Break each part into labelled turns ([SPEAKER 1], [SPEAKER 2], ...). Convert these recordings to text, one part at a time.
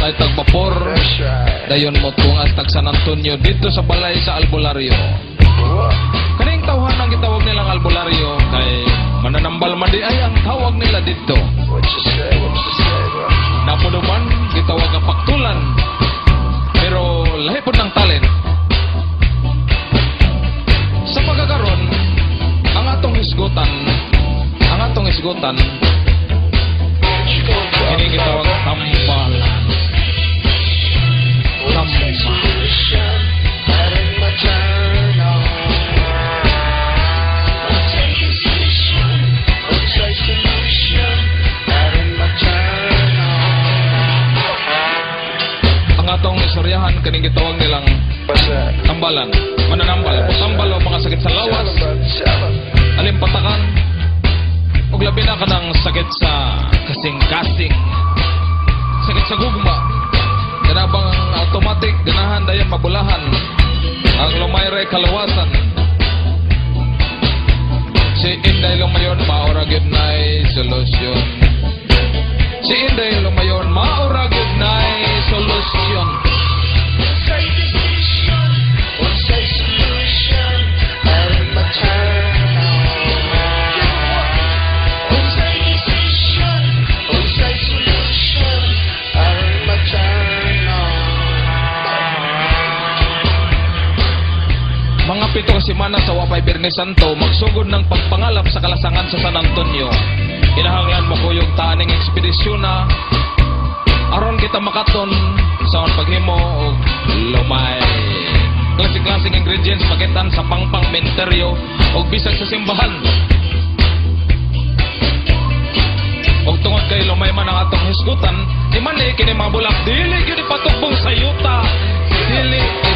[SPEAKER 1] Masakay tag vapor.
[SPEAKER 2] That's right.
[SPEAKER 1] Dayon mo tungas tag San Antonio dito sa balay sa Albularyo. Kaning tawhan ang gitawag nilang Albularyo kay mananambal man di ay ang tawag nila dito. Napunuman gitawag nga paktulan. Pero lahi po ng talent. Sa pagkakaroon, ang atong hisgutan, ang atong
[SPEAKER 2] do?
[SPEAKER 1] Ini gitawag tambalan. Istoryahan kaning gitawag nilang tambalan. Mananambal, o tambal o sa lawas, alimpatakan, ug labi na kanang sakit sa kasing-kasing. Sakit sa gugma. Ganabang automatic, ganahan dayon mabulahan. Ang lumayre kalawasan. Si Inday Lumayon, maura gyud nay solusyon. Si Inday Lumayon, Mga pito ka semana sa Wapay Birnes Santo, magsugod ng pagpangalap sa kalasangan sa San Antonio. Kinahanglan mo ko yung taning ekspedisyon na aron kita makaton sa paghimo og lumay. Klasik-klasik ingredients pagitan sa pangpang menteryo og bisag sa simbahan. Og tungod kay lumay man ang atong hisgutan, di man ni kini mga dili gyud ipatugbong sa yuta. Dili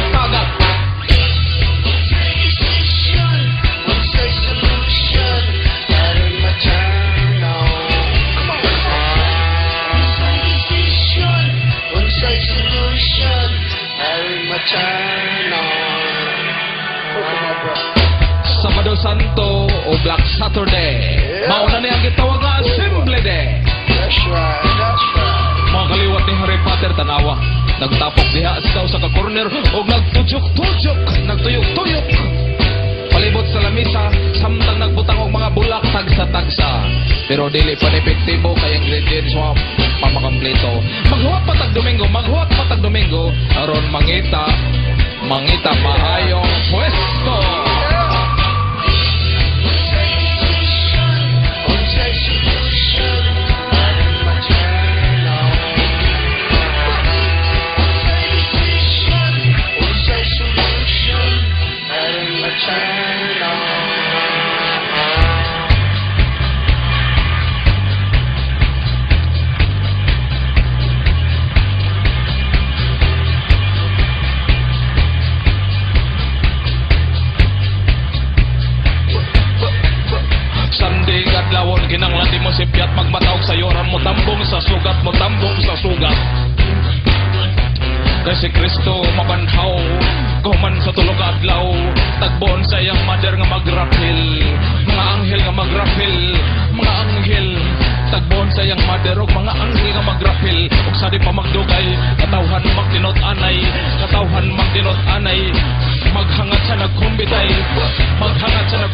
[SPEAKER 1] Sabado Santo o Black Saturday.
[SPEAKER 2] Yeah.
[SPEAKER 1] Mauna ni ang gitawag nga Assembly Day.
[SPEAKER 2] That's right. That's right.
[SPEAKER 1] Mga kaliwat ni Harry Potter tanawa. Nagtapok diha sa sa ka-corner o nagtudyok-tudyok, nagtuyok-tuyok. Palibot sa lamisa, samtang nagbutang og mga bulak tagsa-tagsa. Pero dili pa epektibo kay ingredients wa pamakampleto. Maghuwat pa tag Domingo, maghuwat pa tag Domingo aron mangita, mangita maayong score.
[SPEAKER 2] si Kristo mabanhaw. Guhuman sa tulog adlaw Tagboon sa iyang mother nga magrapil. Mga
[SPEAKER 1] anghel nga magrapil Mga anghel. Tagboon sa iyang mother og mga anghel nga magrapil. Og sa di pa magdugay Katawhan magtinot anay. Katawhan magtinot anay. Maghangat sa nagkumbitay. Maghangat sa